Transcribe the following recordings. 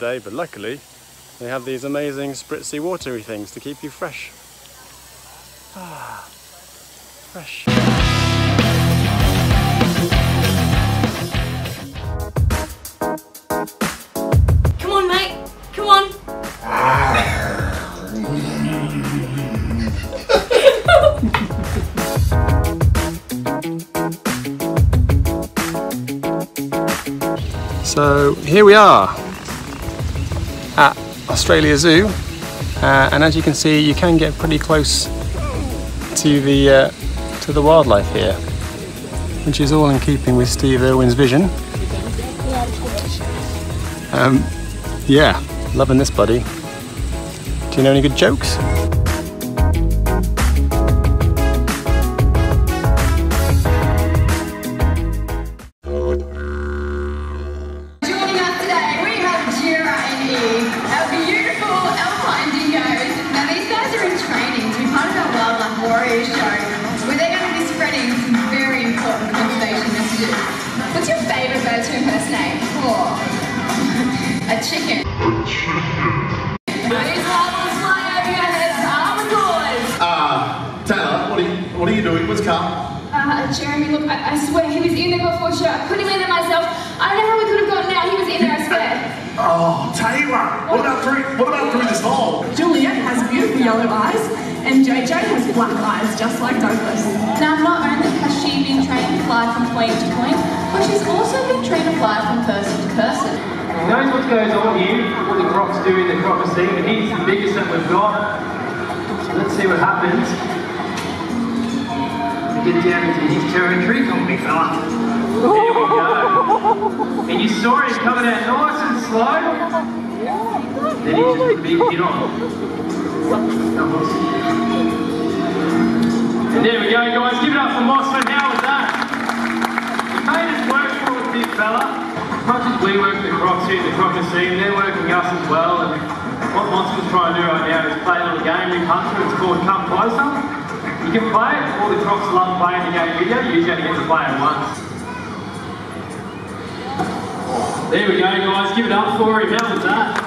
today, but luckily they have these amazing spritzy watery things to keep you fresh. Ah, fresh. Come on, mate. Come on. So here we are Australia Zoo, uh, and as you can see, you can get pretty close to the uh, to the wildlife here, which is all in keeping with Steve Irwin's vision. Um, yeah, loving this, buddy. Do you know any good jokes? A chicken. These marbles fly over your heads, albatross. Uh, Taylor, what are you, what are you doing? What's Carl? Uh, Jeremy, look, I, I swear he was in there before show. I couldn't even let myself. I don't know how we could have gotten out. He was in there, I swear. Oh, Taylor, what about through, what about through this hole? Juliet has beautiful yellow eyes, and JJ has black eyes, just like Douglas. Now, not only has she been trained to fly from point to point, but she's also been trained to fly from person to person. He knows what goes on here, what the crocs do in the crocodile, and he's the biggest that we've got. So let's see what happens. We get down into his territory, come big fella. There we go. And you saw him coming out nice and slow. Then he just oh big hit on. And there we go, guys. Give it up for Mossman. How was that? He made us work for it, big fella. Much as we work the crocs here the Crocoseum, they're working us as well. And what Mossman's trying to do right now is play a little game with Hunter. It's called Come Closer. You can play it. All the crocs love playing the game video. You usually only get to play it once. There we go, guys. Give it up for him. How was that?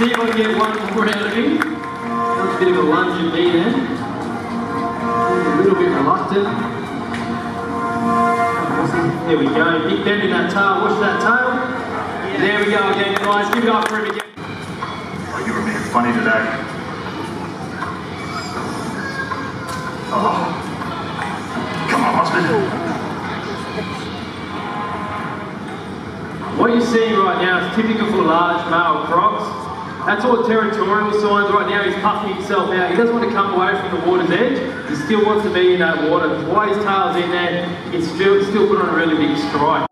See if I can get one more out of him. That was a bit of a lunge at me then. A little bit reluctant. There we go. Big bend in that tail. Watch that tail. There we go again, guys. Give it up for him again. Oh, you were being funny today. Oh. Come on, husband. What you're seeing right now is typical for large male crocs. That's all territorial signs right now. He's puffing himself out. He doesn't want to come away from the water's edge. He still wants to be in that water. While his tail's in there, it's still, still put on a really big strike.